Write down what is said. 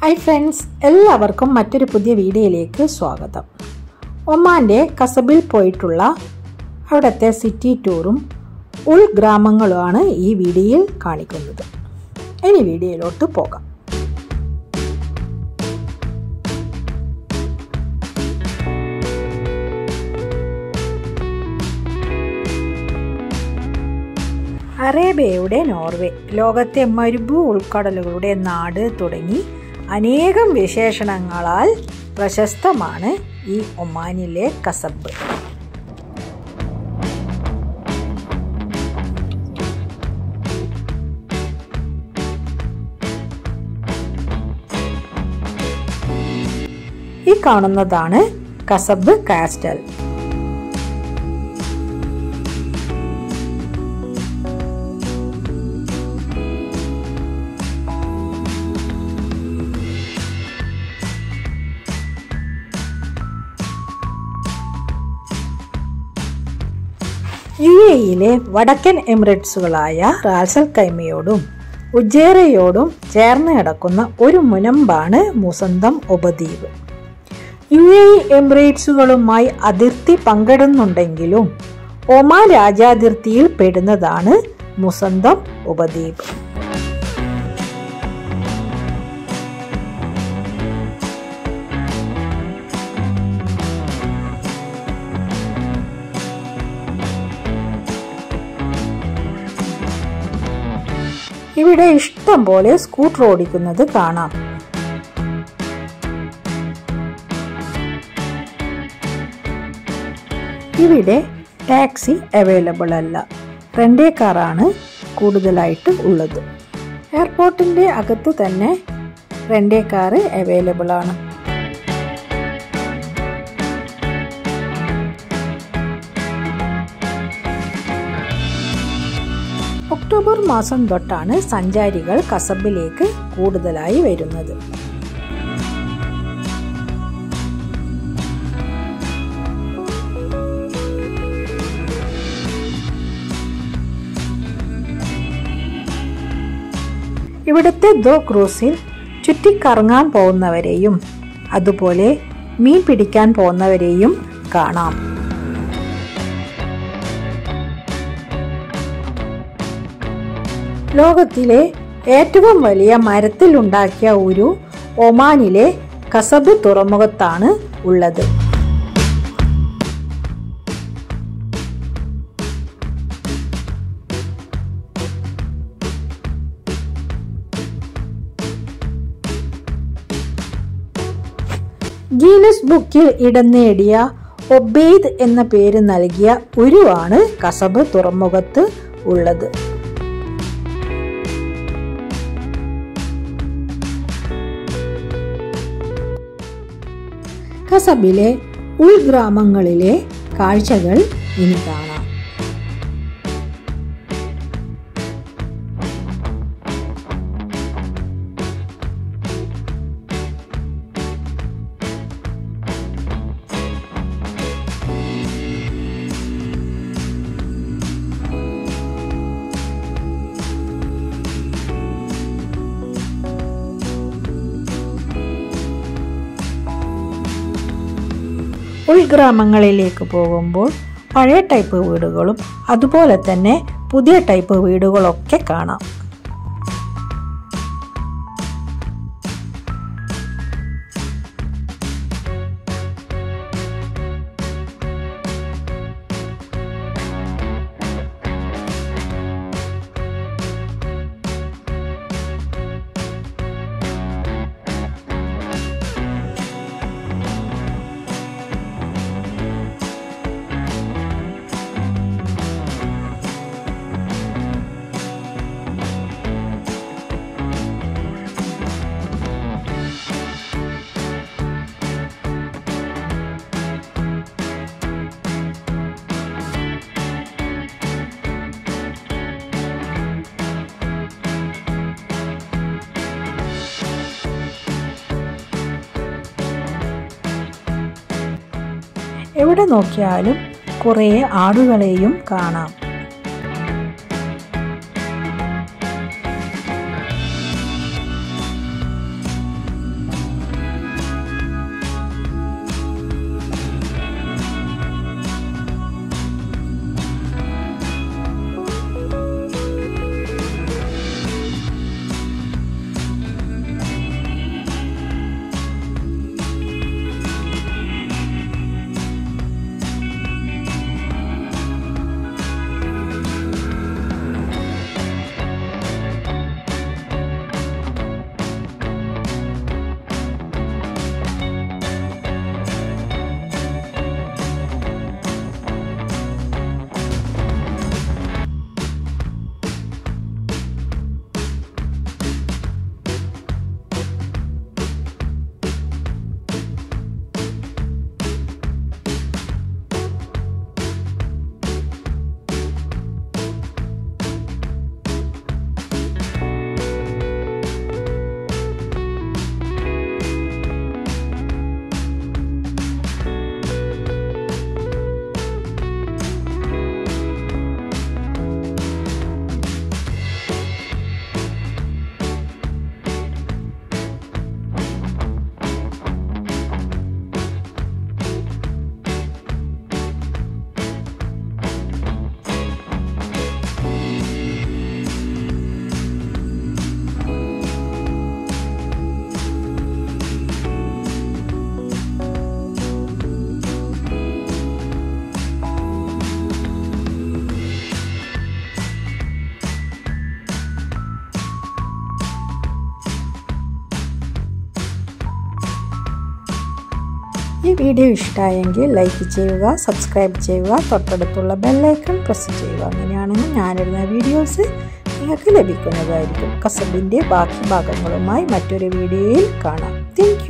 Hi friends എല്ലാവർക്കും മറ്റൊരു പുതിയ വീഡിയോയിലേക്ക് സ്വാഗതം. ഒമാന്റെ കസബിൽ പോയിട്ടുള്ള അവിടുത്തെ സിറ്റി ടൂറും ഉൾഗ്രാമങ്ങളുമാണ് ഈ വീഡിയോയിൽ കാണിക്കുന്നത്. ഇനി വീഡിയോയിലോട്ട് പോകാം. അറേബ്യയുടെ നോർവേ ലോകത്തെ മരുഭൂ ഉൾക്കടലുകളുടെ നാട് തുടങ്ങി അനേകം വിശേഷണങ്ങളാൽ പ്രശസ്തമാണ് ഈ ഒമാനിലെ കസബ്. ഈ കാണുന്നതാണ് കസബ് കാസ്റ്റൽ. യു എയിലെ വടക്കൻ എമിറേറ്റ്സുകളായ റാസൽ കൈമയോടും ഉജേറയോടും ചേർന്ന് കിടക്കുന്ന ഒരു മുനമ്പാണ് മുസന്തം ഉപദ്വീപ്. യു എ എമിറേറ്റ്സുകളുമായി അതിർത്തി പങ്കിടുന്നുണ്ടെങ്കിലും ഒമാൻ രാജ്യാതിർത്തിയിൽ പെടുന്നതാണ് മുസന്തം ഉപദ്വീപ്. ഇവിടെ ഇഷ്ടം പോലെ സ്കൂട്ടർ ഓടിക്കുന്നത് കാണാം. ഇവിടെ ടാക്സി അവൈലബിൾ അല്ല. റെൻഡേ കാറാണ് കൂടുതലായിട്ട് ഉള്ളത്. എയർപോർട്ടിന്റെ അകത്ത് തന്നെ റെൻഡേ കാറ് അവൈലബിൾ ആണ്. ഒക്ടോബർ മാസം തൊട്ടാണ് സഞ്ചാരികൾ കസബിലേക്ക് കൂടുതലായി വരുന്നത്. ഇവിടുത്തെ ദോ ക്രൂസിൽ ചുറ്റിക്കറങ്ങാൻ പോകുന്നവരെയും അതുപോലെ മീൻ പിടിക്കാൻ പോകുന്നവരെയും കാണാം. ലോകത്തിലെ ഏറ്റവും വലിയ മരത്തിൽ ഉണ്ടാക്കിയ ഒരു ഒമാനിലെ കസബ് തുറമുഖത്താണ് ഉള്ളത്. ഗീനസ് ബുക്കിൽ ഇടം നേടിയ ഒബെയ്ദ് എന്ന പേര് നൽകിയ ഉരുവാണ് കസബ് തുറമുഖത്ത് ഉള്ളത്. കസബിലെ ഉൾഗ്രാമങ്ങളിലെ കാഴ്ചകൾ ഇനി കാണാം ഉൾഗ്രാമങ്ങളിലേക്ക് പോകുമ്പോൾ പഴയ ടൈപ്പ് വീടുകളും അതുപോലെ തന്നെ പുതിയ ടൈപ്പ് വീടുകളൊക്കെ കാണാം. എവിടെ നോക്കിയാലും കുറേ ആടുകളെയും കാണാം. ഈ വീഡിയോ ഇഷ്ടമായെങ്കിൽ ലൈക്ക് ചെയ്യുക സബ്സ്ക്രൈബ് ചെയ്യുക തൊട്ടടുത്തുള്ള ബെല്ലൈക്കൺ പ്രസ് ചെയ്യുക. അങ്ങനെയാണെങ്കിൽ ഞാനിടുന്ന വീഡിയോസ് നിങ്ങൾക്ക് ലഭിക്കുന്നതായിരിക്കും. കസബിന്റെ ബാക്കി ഭാഗങ്ങളുമായി മറ്റൊരു വീഡിയോയിൽ കാണാം. താങ്ക്